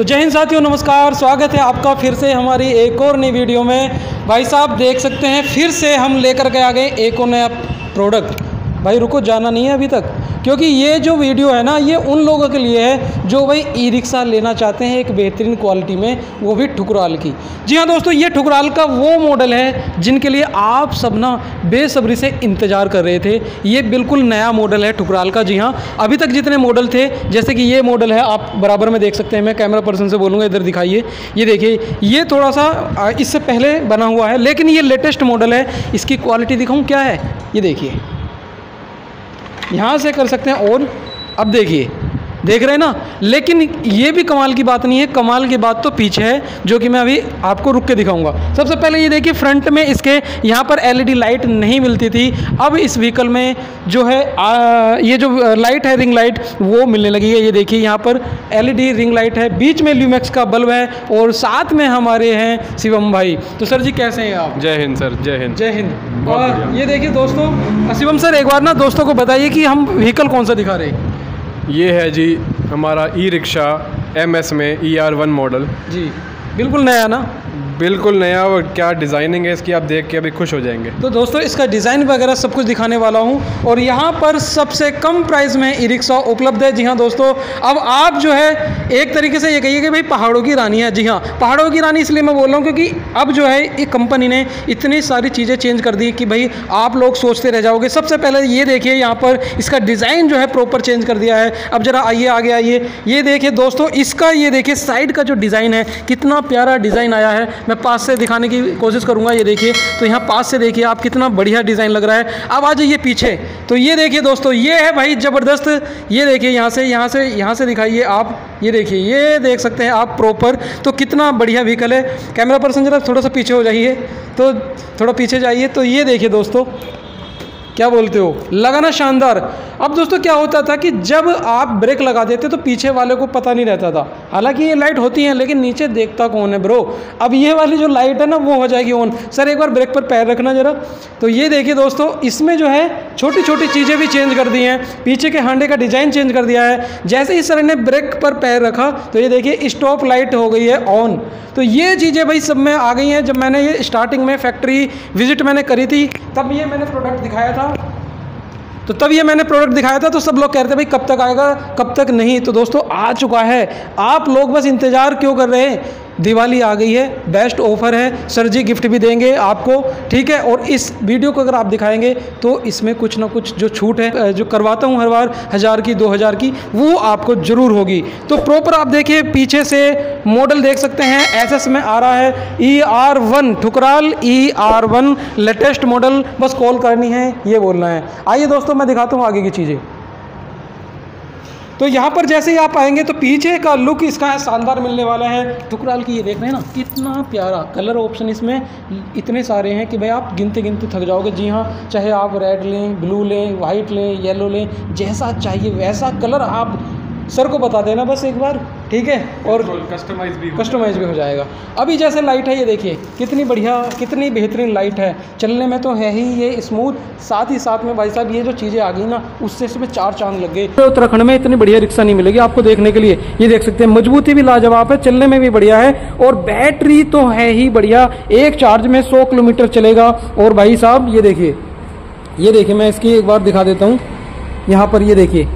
तो जय हिंद साथियों, नमस्कार, स्वागत है आपका फिर से हमारी एक और नई वीडियो में। भाई साहब, देख सकते हैं, फिर से हम लेकर के आ गए एक और नया प्रोडक्ट भाई रुको, जाना नहीं है अभी तक। क्योंकि ये जो वीडियो है ना, ये उन लोगों के लिए है जो भाई ई रिक्शा लेना चाहते हैं एक बेहतरीन क्वालिटी में, वो भी ठुकराल की। जी हाँ दोस्तों, ये ठुकराल का वो मॉडल है जिनके लिए आप सब ना बेसब्री से इंतज़ार कर रहे थे। ये बिल्कुल नया मॉडल है ठुकराल का, जी हाँ। अभी तक जितने मॉडल थे, जैसे कि ये मॉडल है, आप बराबर में देख सकते हैं, मैं कैमरा पर्सन से बोलूँगा, इधर दिखाइए। ये देखिए, ये थोड़ा सा इससे पहले बना हुआ है, लेकिन ये लेटेस्ट मॉडल है, इसकी क्वालिटी दिखाऊँ, क्या है? ये देखिए। यहाँ से कर सकते हैं ऑन अब देखिए देख रहे हैं ना? लेकिन ये भी कमाल की बात नहीं है कमाल की बात तो पीछे है जो कि मैं अभी आपको रुक के दिखाऊँगा। सबसे पहले ये देखिए फ्रंट में इसके यहाँ पर एलईडी लाइट नहीं मिलती थी। अब इस व्हीकल में जो है आ, ये जो लाइट है रिंग लाइट वो मिलने लगी है। ये देखिए यहाँ पर एलईडी रिंग लाइट है। बीच में ल्यूमैक्स का बल्ब है और साथ में हमारे हैं शिवम भाई। तो सर जी कैसे हैं आप? जय हिंद सर। जय हिंद। जय हिंद। और ये देखिए दोस्तों शिवम सर एक बार ना दोस्तों को बताइए कि हम व्हीकल कौन सा दिखा रहे हैं? ये है जी हमारा ई रिक्शा एम एस में ई आर वन मॉडल जी, बिल्कुल नया ना? बिल्कुल नया और क्या डिज़ाइनिंग है इसकी आप देख के अभी खुश हो जाएँगे। तो दोस्तों, इसका डिज़ाइन वगैरह सब कुछ दिखाने वाला हूँ और यहाँ पर सबसे कम प्राइस में ई रिक्शा उपलब्ध है। जी हाँ दोस्तों, अब आप जो है, एक तरीके से ये कहिए कि भाई पहाड़ों की रानी है। जी हाँ पहाड़ों की रानी इसलिए मैं बोल रहा हूँ क्योंकि अब जो है एक कंपनी ने इतनी सारी चीज़ें चेंज कर दी कि भाई आप लोग सोचते रह जाओगे। सबसे पहले ये देखिए यहाँ पर इसका डिज़ाइन जो है प्रॉपर चेंज कर दिया है। अब ज़रा आइए, आगे आइए। ये देखिए दोस्तों, इसका ये देखिए साइड का जो डिज़ाइन है, कितना प्यारा डिज़ाइन आया है। मैं पास से दिखाने की कोशिश करूँगा, ये देखिए। तो यहाँ पास से देखिए, आप कितना बढ़िया डिज़ाइन लग रहा है। अब आ जाइए पीछे। तो ये देखिए दोस्तों, ये है भाई ज़बरदस्त। ये देखिए, यहाँ से यहाँ से यहाँ से दिखाइए आप। ये देखिए, ये देख सकते हैं आप प्रॉपर तो कितना बढ़िया व्हीकल है। कैमरा पर्सन जरा थोड़ा सा पीछे हो जाइए। तो थोड़ा पीछे जाइए। तो ये देखिए दोस्तों, क्या बोलते हो? लगाना शानदार। अब दोस्तों क्या होता था कि जब आप ब्रेक लगा देते तो पीछे वाले को पता नहीं रहता था। हालाँकि ये लाइट होती है, लेकिन नीचे देखता कौन है ब्रो? अब ये वाली जो लाइट है ना, वो हो जाएगी ऑन सर, एक बार ब्रेक पर पैर रखना ज़रा। तो ये देखिए दोस्तों, इसमें जो है छोटी छोटी चीज़ें भी चेंज कर दी हैं। पीछे के हांडे का डिज़ाइन चेंज कर दिया है। जैसे ही सर ने ब्रेक पर पैर रखा तो ये देखिए स्टॉप लाइट हो गई है ऑन तो ये चीज़ें भाई सब में आ गई हैं। जब मैंने ये स्टार्टिंग में फैक्ट्री विज़िट मैंने करी थी, तब ये मैंने प्रोडक्ट दिखाया था। तो तब ये मैंने प्रोडक्ट दिखाया था तो सब लोग कह रहे थे, भाई, कब तक आएगा, कब तक नहीं? तो दोस्तों, आ चुका है। आप लोग बस इंतज़ार क्यों कर रहे हैं? दिवाली आ गई है बेस्ट ऑफ़र है सर जी गिफ्ट भी देंगे आपको, ठीक है? और इस वीडियो को अगर आप दिखाएँगे तो इसमें कुछ ना कुछ जो छूट है जो करवाता हूँ हर बार, हज़ार की, दो हज़ार की, वो आपको ज़रूर होगी। तो प्रॉपर आप देखिए, पीछे से मॉडल देख सकते हैं एस में आ रहा है E R one Thukral E R one latest model बस कॉल करनी है, ये बोलना है। आइए दोस्तों, मैं दिखाता हूँ आगे की चीज़ें। तो यहाँ पर जैसे ही आप आएँगे तो पीछे का लुक इसका शानदार मिलने वाला है। टुकराल की ये देख रहे हैं ना, कितना प्यारा कलर ऑप्शन इसमें इतने सारे हैं कि भाई आप गिनते गिनते थक जाओगे। जी हाँ चाहे आप रेड लें, ब्लू लें वाइट लें, येलो लें, जैसा चाहिए वैसा कलर आप सर को बता देना बस एक बार। ठीक है? और कस्टमाइज भी कस्टमाइज भी हो जाएगा। अभी जैसे लाइट है ये देखिए कितनी बढ़िया कितनी बेहतरीन लाइट है। चलने में तो है ही ये स्मूथ साथ ही साथ में भाई साहब ये जो चीज़ें आ गई ना उससे इसमें चार चाँद लग गए। तो उत्तराखंड में इतनी बढ़िया रिक्शा नहीं मिलेगी आपको देखने के लिए। ये देख सकते हैं मजबूती भी लाजवाब है चलने में भी बढ़िया है और बैटरी तो है ही बढ़िया। एक चार्ज में सौ किलोमीटर चलेगा। और भाई साहब ये देखिए ये देखिए मैं इसकी एक बार दिखा देता हूँ। यहाँ पर ये देखिए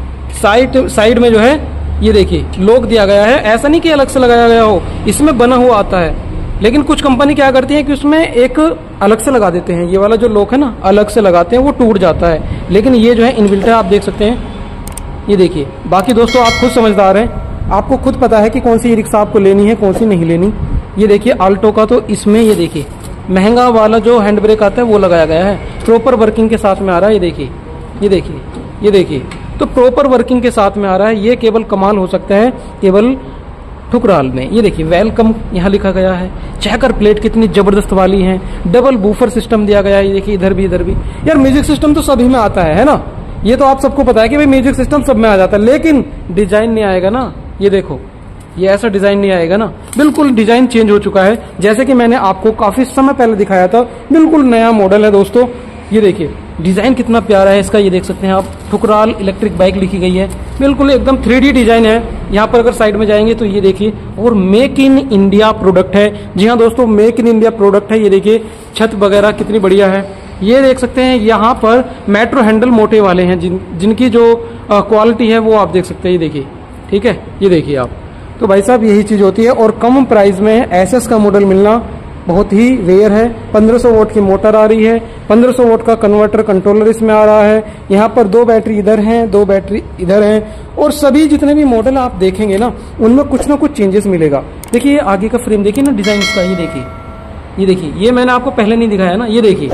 साइड साइड में जो है ये देखिए, लोक दिया गया है, ऐसा नहीं कि अलग से लगाया गया हो, इसमें बना हुआ आता है। लेकिन कुछ कंपनी क्या करती है कि उसमें एक अलग से लगा देते हैं। ये वाला जो लोक है ना, अलग से लगाते हैं, वो टूट जाता है। लेकिन ये जो है इनविल्टर आप देख सकते हैं। ये देखिए, बाकी दोस्तों, आप खुद समझदार हैं। आपको खुद पता है कि कौन सी रिक्शा आपको लेनी है, कौन सी नहीं लेनी। ये देखिए, आल्टो का तो इसमें, ये देखिए, महँगा वाला जो हैंड ब्रेक आता है, वो लगाया गया है। प्रॉपर वर्किंग के साथ में आ रहा है, ये देखिए ये देखिए ये देखिए। तो प्रॉपर वर्किंग के साथ में आ रहा है। ये केवल कमाल हो सकता है, केवल ठुकराल में। ये देखिए वेलकम यहाँ लिखा गया है। चेकर प्लेट कितनी ज़बरदस्त वाली है। डबल बूफर सिस्टम दिया गया है। ये देखिए, इधर भी इधर भी। यार म्यूज़िक सिस्टम तो सभी में आता है है ना? ये तो आप सबको पता है कि भाई म्यूज़िक सिस्टम सब में आ जाता है। लेकिन डिज़ाइन नहीं आएगा ना। ये देखो, ये ऐसा डिज़ाइन नहीं आएगा ना। बिल्कुल डिज़ाइन चेंज हो चुका है। जैसे कि मैंने आपको काफ़ी समय पहले दिखाया था। बिल्कुल नया मॉडल है दोस्तों। ये देखिए डिज़ाइन कितना प्यारा है इसका। ये देख सकते हैं आप। ठुकराल इलेक्ट्रिक बाइक लिखी गई है। बिल्कुल एकदम थ्री डिज़ाइन है। यहाँ पर अगर साइड में जाएँगे तो ये देखिए, और मेक इन इंडिया प्रोडक्ट है। जी हाँ दोस्तों, मेक इन इंडिया प्रोडक्ट है। ये देखिए, छत वगैरह कितनी बढ़िया है। ये देख सकते हैं, यहाँ पर मेट्रो हैंडल मोटे वाले हैं। जिन, जिनकी जो क्वालिटी है वो आप देख सकते हैं। ये देखिए, ठीक है? ये देखिए आप। तो भाई साहब, यही चीज़ होती है। और कम प्राइस में एसएस का मॉडल मिलना बहुत ही रेयर है। 1500 वोट की मोटर आ रही है। 1500 वोट का कन्वर्टर कंट्रोलर इसमें आ रहा है। यहाँ पर दो बैटरी इधर हैं, दो बैटरी इधर हैं। और सभी जितने भी मॉडल आप देखेंगे ना, उनमें कुछ ना कुछ चेंजेस मिलेगा। देखिए, आगे का फ्रेम देखिए ना डिज़ाइन इसका ये देखिए। ये देखिए, ये मैंने आपको पहले नहीं दिखाया ना, ये देखिए।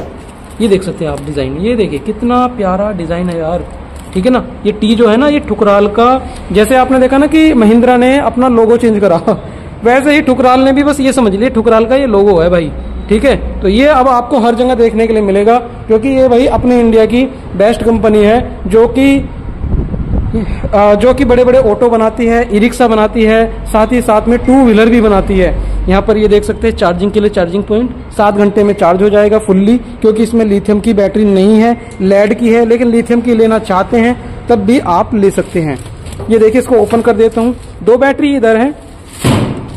ये देख सकते हैं आप डिज़ाइन ये देखिए, कितना प्यारा डिज़ाइन है यार। ठीक है ना? ये टी जो है ना, ये ठुकराल का, जैसे आपने देखा ना कि महिंद्रा ने अपना लोगो चेंज करा। वैसे ही ठुकराल ने भी बस ये समझ लिया, ठुकराल का ये लोगो है भाई, ठीक है? तो ये अब आपको हर जगह देखने के लिए मिलेगा, क्योंकि ये भाई अपने इंडिया की बेस्ट कंपनी है, जो कि जो कि बड़े बड़े ऑटो बनाती है ई रिक्शा बनाती है, साथ ही साथ में टू व्हीलर भी बनाती है। यहाँ पर ये देख सकते हैं चार्जिंग के लिए चार्जिंग पॉइंट सात घंटे में चार्ज हो जाएगा फुल्ली क्योंकि इसमें लिथियम की बैटरी नहीं है लेड की है, लेकिन लिथियम की लेना चाहते हैं, तब भी आप ले सकते हैं। ये देखिए, इसको ओपन कर देता हूँ। दो बैटरी इधर है।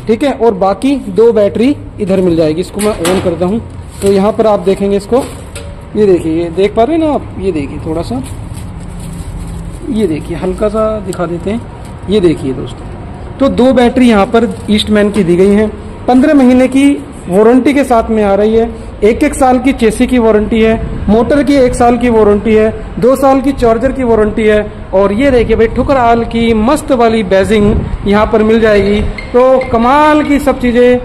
ठीक है, और बाकी दो बैटरी इधर मिल जाएगी, इसको मैं ऑन करता हूँ। तो यहाँ पर आप देखेंगे इसको। ये देखिए, ये देख पा रहे हैं ना आप? ये देखिए थोड़ा सा। ये देखिए, हल्का सा दिखा देते हैं। ये देखिए दोस्तों। तो दो बैटरी यहाँ पर ईस्टमैन की दी गई हैं। पंद्रह महीने की वारंटी के साथ में आ रही है। एक एक साल की चेसी की वारंटी है, मोटर की एक साल की वारंटी है, दो साल की चार्जर की वारंटी है और ये देखिए भाई ठुकराल की मस्त वाली बैजिंग यहाँ पर मिल जाएगी। तो कमाल की सब चीज़ें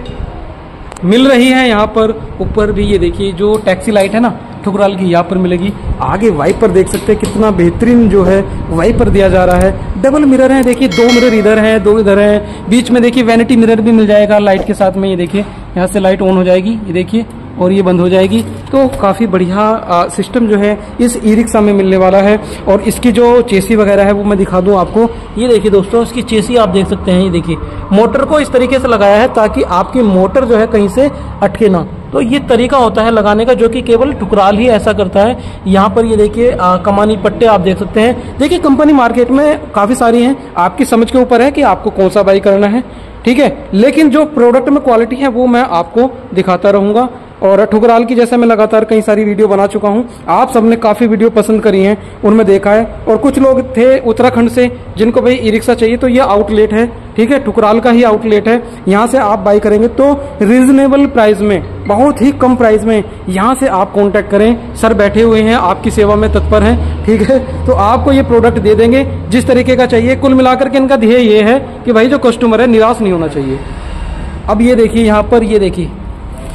मिल रही है यहाँ पर। ऊपर भी ये देखिए, जो टैक्सी लाइट है ना ठुकराल की यहाँ पर मिलेगी। आगे वाइपर देख सकते हैं कितना बेहतरीन जो है वाइपर दिया जा रहा है। डबल मिरर है, देखिए, दो मिरर इधर है, दो इधर है। बीच में देखिए वैनिटी मिरर भी मिल जाएगा लाइट के साथ में, ये देखिए। यहाँ से लाइट ऑन हो जाएगी, ये देखिए, और ये बंद हो जाएगी। तो काफ़ी बढ़िया सिस्टम जो है, इस ई रिक्शा में मिलने वाला है। और इसकी जो चेसी वगैरह है, वो मैं दिखा दूँ आपको। ये देखिए दोस्तों, इसकी चेसी आप देख सकते हैं, ये देखिए। मोटर को इस तरीके से लगाया है ताकि आपकी मोटर जो है कहीं से अटके ना। तो ये तरीका होता है लगाने का, जो कि केवल टुकराल ही ऐसा करता है। यहाँ पर ये देखिए कमानी पट्टे आप देख सकते हैं। देखिए, कंपनी मार्केट में काफ़ी सारी हैं। आपकी समझ के ऊपर है कि आपको कौन सा बाई करना है। ठीक है? लेकिन जो प्रोडक्ट में क्वालिटी है वो मैं आपको दिखाता रहूँगा। और ठुकराल की जैसे मैं लगातार कई सारी वीडियो बना चुका हूँ, आप सबने काफ़ी वीडियो पसंद करी हैं, उनमें देखा है। और कुछ लोग थे उत्तराखंड से, जिनको भाई ई रिक्शा चाहिए तो ये आउटलेट है, ठीक है? ठुकराल का ही आउटलेट है। यहाँ से आप बाई करेंगे तो रिजनेबल प्राइस में, बहुत ही कम प्राइस में, यहाँ से आप कॉन्टेक्ट करें। सर बैठे हुए हैं, आपकी सेवा में तत्पर हैं, ठीक है? तो आपको ये प्रोडक्ट दे देंगे, जिस तरीके का चाहिए। कुल मिलाकर के इनका ध्येय ये है कि भाई जो कस्टमर है, निराश नहीं होना चाहिए। अब ये देखिए, यहाँ पर ये देखिए।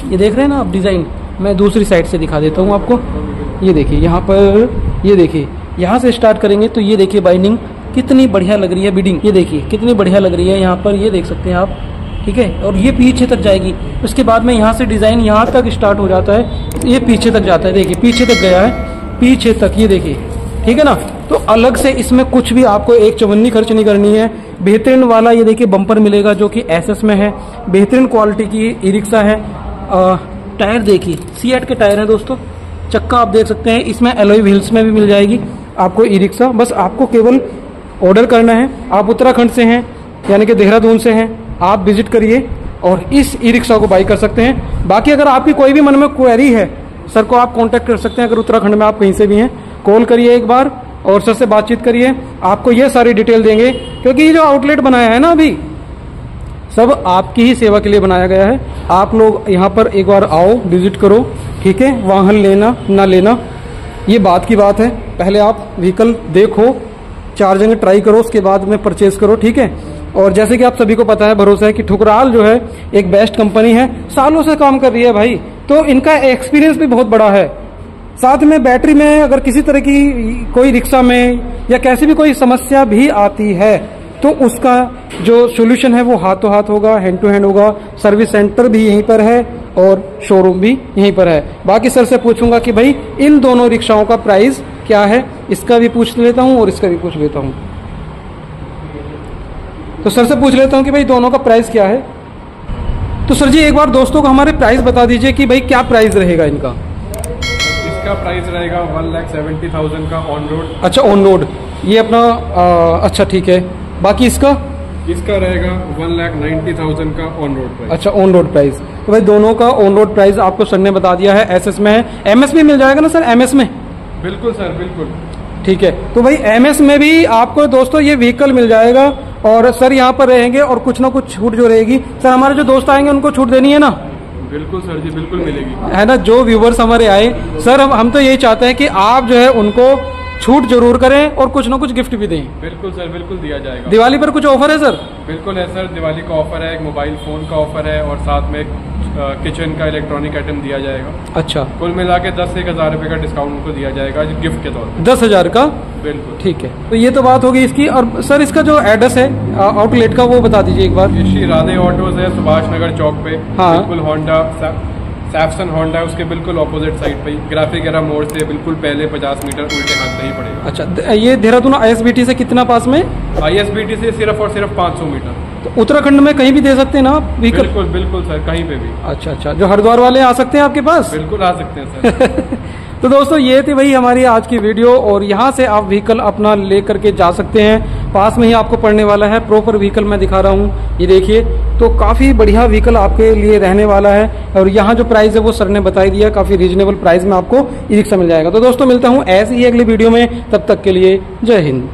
ये देख रहे हैं ना आप डिज़ाइन? मैं दूसरी साइड से दिखा देता हूँ आपको। ये देखिए, यहाँ पर, ये देखिए, यहाँ से स्टार्ट करेंगे तो ये देखिए बाइंडिंग कितनी बढ़िया लग रही है बिडिंग ये देखिए, कितनी बढ़िया लग रही है यहाँ पर, ये देख सकते हैं आप, ठीक है? और ये पीछे तक जाएगी। उसके बाद में यहाँ से डिज़ाइन यहाँ तक स्टार्ट हो जाता है। ये पीछे तक जाता है, देखिए, पीछे तक गया है, पीछे तक, ये देखिए, ठीक है ना? तो अलग से इसमें कुछ भी आपको एक चवन्नी खर्च नहीं करनी है। बेहतरीन वाला ये देखिए बम्पर मिलेगा जो कि एस में है। बेहतरीन क्वालिटी की ई रिक्शा है। टायर देखिए। सी एट के टायर हैं दोस्तों। चक्का आप देख सकते हैं। इसमें एलोई व्हील्स में भी मिल जाएगी। आपको ई रिक्शा बस आपको केवल ऑर्डर करना है। आप उत्तराखंड से हैं, यानी कि देहरादून से हैं। आप विज़िट करिए और इस ई रिक्शा को बाई कर सकते हैं। बाकी अगर आपकी कोई भी मन में क्वेरी है सर को आप कांटेक्ट कर सकते हैं। अगर उत्तराखंड में आप कहीं से भी हैं कॉल करिए एक बार और सर से बातचीत करिए। आपको ये सारी डिटेल देंगे। क्योंकि ये जो आउटलेट बनाया है ना अभी सब आपकी ही सेवा के लिए बनाया गया है। आप लोग यहाँ पर एक बार आओ, विज़िट करो, ठीक है? वाहन लेना, ना लेना, ये बात की बात है। पहले आप व्हीकल देखो चार्जिंग ट्राई करो, उसके बाद में परचेज करो, ठीक है? और जैसे कि आप सभी को पता है, भरोसा है कि ठुकराल जो है, एक बेस्ट कंपनी है। सालों से काम कर रही है भाई। तो इनका एक्सपीरियंस भी बहुत बड़ा है। साथ में बैटरी में अगर किसी तरह की कोई रिक्शा में या कैसी भी कोई समस्या भी आती है तो उसका जो सोल्यूशन है वो हाथों हाथ होगा हैंड टू हैंड होगा सर्विस सेंटर भी यहीं पर है और शोरूम भी यहीं पर है। बाकी सर से पूछूँगा कि भाई इन दोनों रिक्शाओं का प्राइस क्या है? इसका भी पूछ लेता हूँ और इसका भी पूछ लेता हूँ। तो सर से पूछ लेता हूँ कि भाई दोनों का प्राइस क्या है? तो सर जी एक बार दोस्तों को हमारे प्राइस बता दीजिए कि भाई क्या प्राइस रहेगा इनका? इसका प्राइस रहेगा वन लैख सेवेंटी थाउज़ेंड का ऑन रोड अच्छा ऑन रोड ये अपना आ, अच्छा ठीक है। बाकी इसका? इसका रहेगा वन लाख नाइन्टी थाउज़ेंड का ऑन रोड प्राइस अच्छा ऑन रोड प्राइस तो भाई दोनों का ऑन रोड प्राइस आपको सर ने बता दिया है एस एस में है। एम एस में मिल जाएगा ना सर एम एस में? बिल्कुल सर बिल्कुल। ठीक है तो भाई एम एस में भी आपको दोस्तों ये व्हीकल मिल जाएगा और सर यहाँ पर रहेंगे और कुछ ना कुछ छूट जो रहेगी। सर हमारे जो दोस्त आएँगे उनको छूट देनी है ना? बिल्कुल सर जी बिल्कुल मिलेगी। है ना जो व्यूवर्स हमारे आए। सर हम हम तो यही चाहते हैं कि आप जो है उनको छूट ज़रूर करें और कुछ ना कुछ गिफ्ट भी दें। बिल्कुल सर बिल्कुल दिया जाएगा। दिवाली पर कुछ ऑफ़र है सर? बिल्कुल है सर दिवाली का ऑफ़र है एक मोबाइल फ़ोन का ऑफ़र है और साथ में किचन का इलेक्ट्रॉनिक आइटम दिया जाएगा। अच्छा। कुल मिला के दस एक हज़ार रुपये का डिस्काउंट उनको दिया जाएगा गिफ्ट के तौर पर दस हज़ार का? बिल्कुल। ठीक है। तो ये तो बात होगी इसकी। और सर इसका जो एड्रेस है आउटलेट का वो बता दीजिए एक बार। श्री राधे ऑटोज है सुभाष नगर चौक पे। हाँ। बिल्कुल होंडा सैफसन होंडा है उसके बिल्कुल अपोजिट साइड पे ग्राफिक एरा मोड़ से बिल्कुल पहले 50 मीटर उल्टे हाथ नहीं पड़ेगा। अच्छा ये देहरादून आईएसबीटी से कितना पास में? आईएसबीटी से सिर्फ़ और सिर्फ़ 500 मीटर। तो उत्तराखंड में कहीं भी दे सकते हैं ना आप व्हीकल बिल्कुल बिल्कुल सर कहीं पे भी। अच्छा अच्छा। जो हरिद्वार वाले आ सकते हैं आपके पास? बिल्कुल आ सकते हैं सर। तो दोस्तों, ये थी भाई हमारी आज की वीडियो, और यहाँ से आप व्हीकल अपना ले करके जा सकते हैं। पास में ही आपको पड़ने वाला है प्रॉपर व्हीकल मैं दिखा रहा हूँ। ये देखिए तो काफ़ी बढ़िया व्हीकल आपके लिए रहने वाला है, और यहाँ जो प्राइस है वो सर ने बताई दिया काफ़ी रीजनेबल प्राइस में आपको ई रिक्शा मिल जाएगा। तो दोस्तों, मिलता हूँ ऐसी ही अगली वीडियो में, तब तक के लिए जय हिंद।